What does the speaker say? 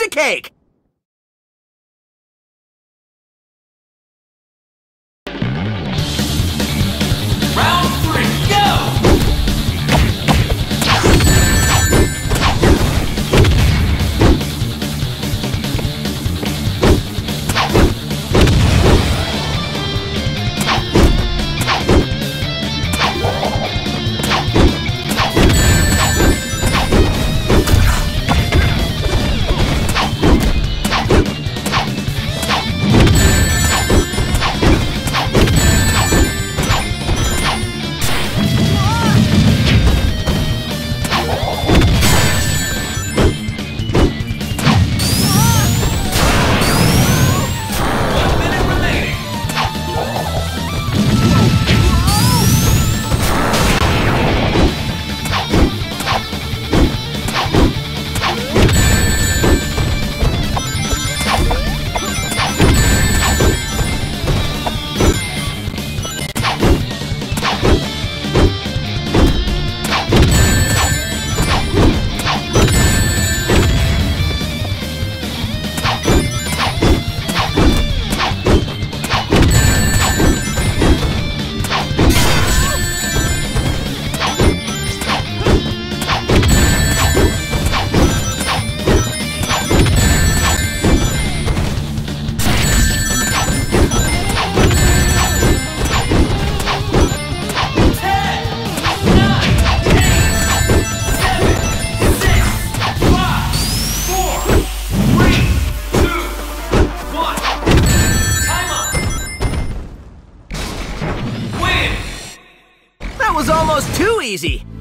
piece of cake! Easy!